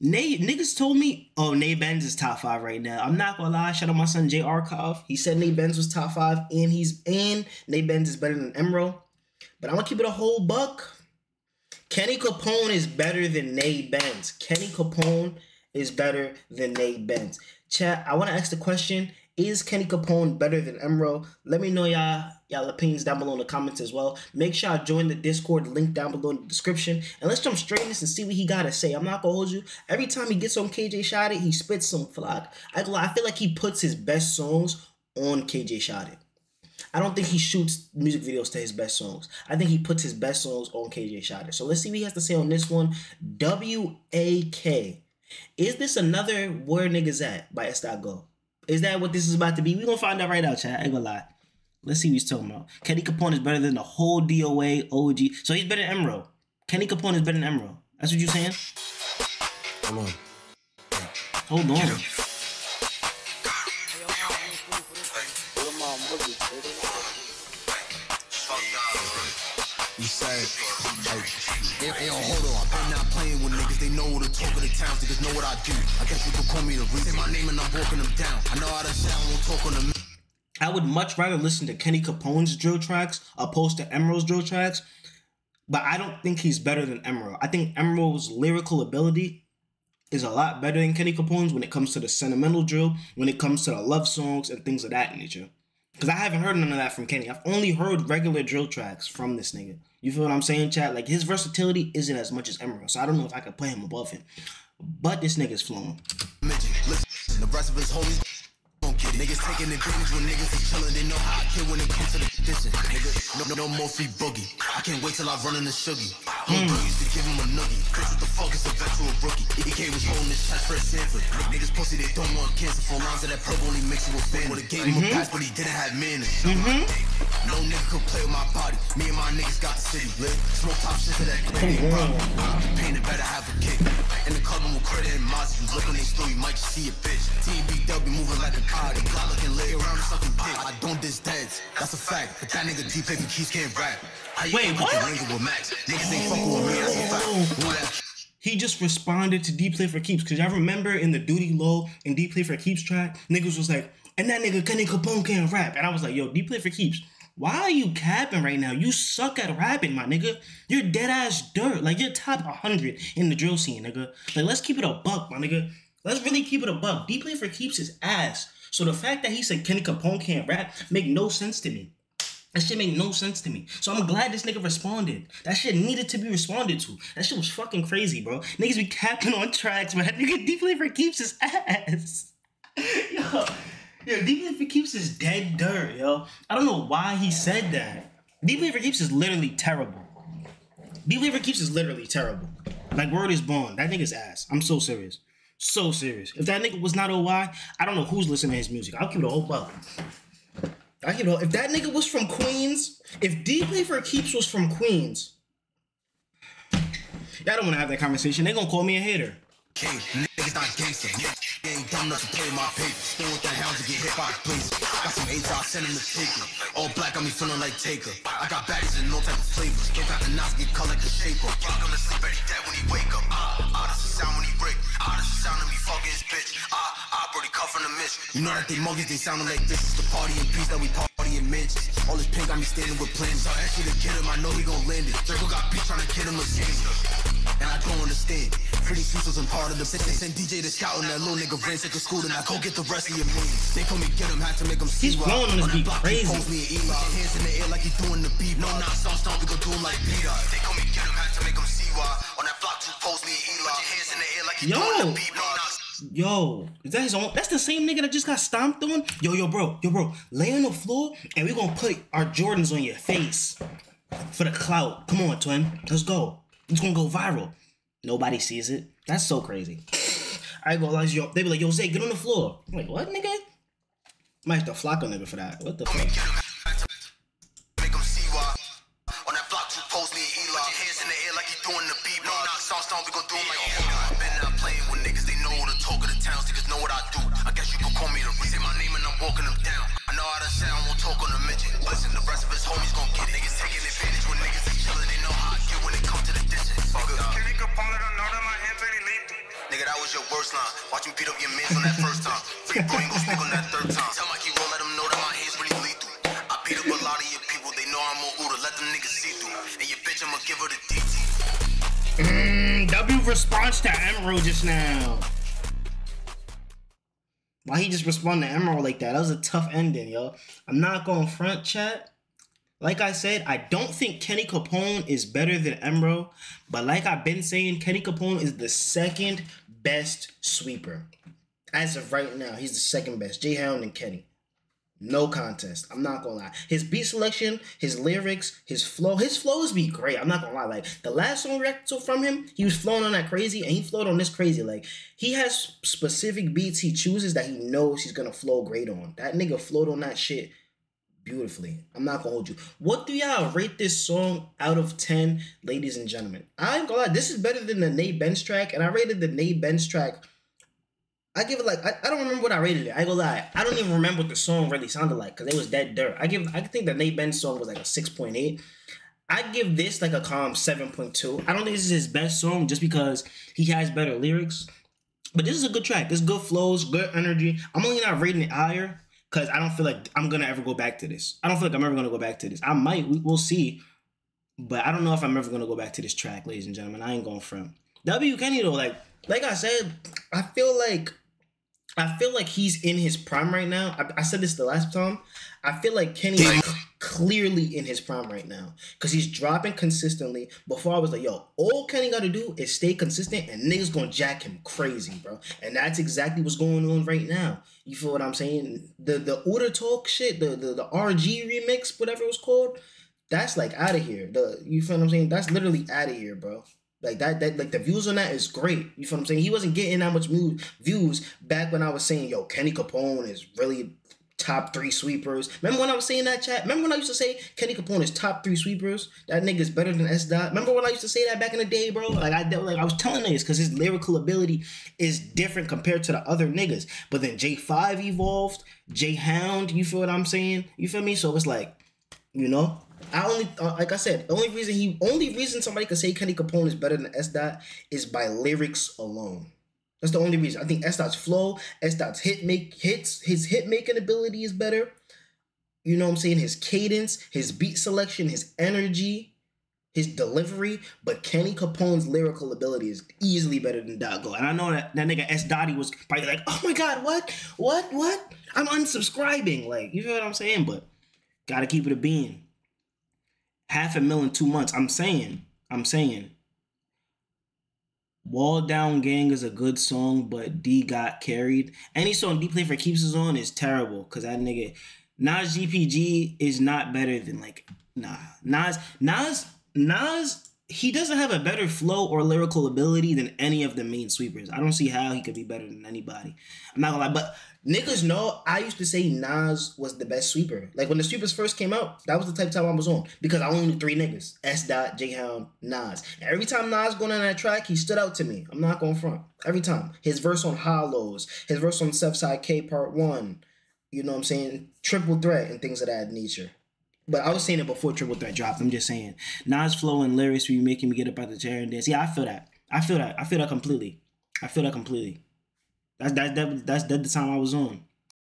Nate niggas told me, oh, Nate Benz is top five right now. I'm not gonna lie. Shout out my son Jay Archive. He said Nate Benz was top five, and he's and Nate Benz is better than Emro. But I'm gonna keep it a whole buck. Kenny Capone is better than Nate Benz. Kenny Capone is better than Nate Benz. Chat, I want to ask the question: Is Kenny Capone better than Emro? Let me know y'all y'all opinions down below in the comments as well. Make sure I join the Discord link down below in the description, and let's jump straight in this and see what he got to say. I'm not gonna hold you. Every time he gets on KJ Shotty, he spits some flock. I I feel like he puts his best songs on KJ Shotty. I don't think he shoots music videos to his best songs. I think he puts his best songs on KJ Shotty. So let's see what he has to say on this one. W A K. Is this another Where Niggas At by S.Go? Is that what this is about to be? we gonna find out right now, chat. I ain't gonna lie. Let's see what he's talking about. Kenny Capone is better than the whole DOA OG. So he's better than Emro. Kenny Capone is better than Emro. That's what you're saying? Hold on. Hold on. You say, hey, hey, yo, hold on. I'm not playing with niggas. They know the talk of the. Niggas know what I do. I guess you could call me the reason. Say my name and I'm walking them down. I know how to sound. Talk on. I would much rather listen to Kenny Capone's drill tracks opposed to Emro's drill tracks. But I don't think he's better than Emro. I think Emro's lyrical ability is a lot better than Kenny Capone's when it comes to the sentimental drill, when it comes to the love songs and things of that nature. Because I haven't heard none of that from Kenny. I've only heard regular drill tracks from this nigga. You feel what I'm saying, chat? Like his versatility isn't as much as Emro, so I don't know if I could play him above him. But this nigga's flowing. The rest of his homies Niggas taking advantage when niggas is chillin'. They know how I kill when it comes to the condition. Nigga, no, no, no more free boogie. I can't wait till I run in the sugar. Mm. used to give him a noogie. Chris, the fuck is a veteran rookie? EK was holding his chest for a Sanford. Niggas pussy, they don't want cancer. For lines of that purple only mix you with fan. Would've gave him mm-hmm. a pass, but he didn't have manners. Mm-hmm. No nigga could play with my body. Me and my niggas got the city lit. Smoke top shit to that crazy Painted better credit and Mozzie. You look on they story, you might just see a bitch. TBW moving like a car looking lit around the fucking dick. I don't diss dads, that's a fact. But that nigga play for keys can't rap. Wait, what? With Max. Niggas ain't fucking with me, that's a fact. He just responded to D Play for Keeps. Cause I remember in the Dudeylo and D Play for Keeps track, niggas was like, and that nigga Kenny Capone can't rap. And I was like, yo, D Play for Keeps. Why are you capping right now? You suck at rapping, my nigga. You're dead ass dirt. Like you're top 100 in the drill scene, nigga. Like let's keep it a buck, my nigga. Let's really keep it a buck. D Play for Keeps his ass. So the fact that he said Kenny Capone can't rap make no sense to me. That shit made no sense to me. So I'm glad this nigga responded. That shit needed to be responded to. That shit was fucking crazy, bro. Niggas be capping on tracks, man. Nigga D Play for Keeps his ass. yo, yo, D Play for Keeps his dead dirt, yo. I don't know why he said that. D Play for Keeps is literally terrible. D Play for Keeps is literally terrible. Like word is born. That nigga's ass. I'm so serious. So serious. If that nigga was not OY, I don't know who's listening to his music. I'll keep it a whole buck. I keep it all. If that nigga was from Queens, if D Play for Keeps was from Queens, y'all don't want to have that conversation. They're gonna call me a hater. Niggas not. Ain't dumb enough to play my paper. Still with the hounds to get hit by the police. Got some AIDS, I'll send him to take it. All black, got me feeling like Taker. I got baddies and no type of flavors. Don't got the knots, get cut like a shaper. Fuck him to sleep, but he dead when he wake up. Ah, ah, that's the sound when he break. Ah, that's the sound of me fucking his bitch. Ah, ah, bro, they cuffing the miss. You know that they muggies, they sounding like this. It's the party in peace that we party. All this pink got me standing with plans. I actually to get him, I know he gon' land it. Draco got beat trying to get him a gangster and I don't understand. Pretty suits wasn't part of the They send DJ to scout and that little nigga ran to school and I go get the rest of your means. They put me get him, had to make him see He's blowing on his beat crazy. He me and Eli. Hands in the air like he doing the beat. No, not song stomp, we go do him like Peter. They call me get him, had to make him see why. On that block, two post me and Eli. Hands in the air like he Yo. doing the beat. No, not Yo, is that his own? That's the same nigga that just got stomped on. Yo, yo, bro, yo, bro, lay on the floor and we gonna put our Jordans on your face for the clout. Come on, twin, let's go. It's gonna go viral. Nobody sees it. That's so crazy. I go like yo, they be like, yo, Zay, get on the floor. I'm like, what, nigga? Might have to flock a nigga for that. What the fuck? walking worst line. Watch beat up your on that first time. Free bro, ain't gon' speak on that third time. Tell my let know that my hands really. I beat up a lot of your people, they know I'm on Uda. Let them niggas see through. And your bitch, I'ma give her the DT. Mm, W response to Emerald just now. Why he just respond to Emerald like that? That was a tough ending, yo. I'm not going front chat. Like I said, I don't think Kenny Capone is better than Emerald, but like I've been saying, Kenny Capone is the second best sweeper. As of right now, he's the second best. J Hound and Kenny. No contest. I'm not gonna lie. His beat selection, his lyrics, his flow, his flows be great. I'm not gonna lie. Like the last song record from him, he was flowing on that crazy, and he flowed on this crazy. Like he has specific beats he chooses that he knows he's gonna flow great on. That nigga flowed on that shit beautifully. I'm not gonna hold you. What do y'all rate this song out of 10, ladies and gentlemen? I ain't gonna lie, this is better than the Nate Benz track, and I rated the Nate Benz track. I give it like I, I don't remember what I rated it. I go lie. I don't even remember what the song really sounded like because it was dead dirt. I give I think the Nate Benz song was like a 6.8. I give this like a calm 7.2. I don't think this is his best song just because he has better lyrics. But this is a good track. This good flows, good energy. I'm only not rating it higher because I don't feel like I'm gonna ever go back to this. I don't feel like I'm ever gonna go back to this. I might, we, will see, but I don't know if I'm ever gonna go back to this track, ladies and gentlemen. I ain't going front. W Kenny though, like like I said, I feel like I feel like he's in his prime right now. I, I said this the last time. I feel like Kenny is clearly in his prime right now because he's dropping consistently. Before I was like, yo, all Kenny got to do is stay consistent and niggas gonna jack him crazy, bro. And that's exactly what's going on right now. You feel what I'm saying? The the order talk shit, the the, the RG remix, whatever it was called, that's like out of here. The you feel what I'm saying? That's literally out of here, bro. Like that, that, like the views on that is great. You feel what I'm saying? He wasn't getting that much views back when I was saying, "Yo, Kenny Capone is really top three sweepers." Remember when I was saying that chat? Remember when I used to say Kenny Capone is top three sweepers? That nigga's better than S Dot. Remember when I used to say that back in the day, bro? Like I, like I was telling niggas because his lyrical ability is different compared to the other niggas. But then J Five evolved, J Hound. You feel what I'm saying? You feel me? So it's like, you know, I only uh, like I said, the only reason he only reason somebody could say Kenny Capone is better than S Dot is by lyrics alone. That's the only reason. I think S Dot's flow, S Dot's hit make hits, his hit making ability is better. You know what I'm saying? His cadence, his beat selection, his energy, his delivery. But Kenny Capone's lyrical ability is easily better than Doggo. And I know that that nigga S Dotty was probably like, oh my god, what, what, what? I'm unsubscribing. Like, you feel what I'm saying? But gotta keep it a bean half a million two months. I'm saying, I'm saying. Wall Down Gang is a good song, but D got carried. Any song D play for keeps is on is terrible because that nigga Nas GPG is not better than like nah Nas Nas Nas he doesn't have a better flow or lyrical ability than any of the main sweepers. I don't see how he could be better than anybody. I'm not gonna lie, but niggas know I used to say Nas was the best sweeper. Like when the sweepers first came out, that was the type of time I was on because I only knew three niggas: S. Dot, J. Hound, Nas. And every time Nas going on that track, he stood out to me. I'm not going front. Every time his verse on Hollows, his verse on Southside K Part One, you know what I'm saying, Triple Threat and things of that nature. But I was saying it before Triple Threat dropped. I'm just saying. Nas flow and lyrics be making me get up out the chair and dance. Yeah, I feel that. I feel that. I feel that completely. I feel that completely. That's that, that that's that the time I was on.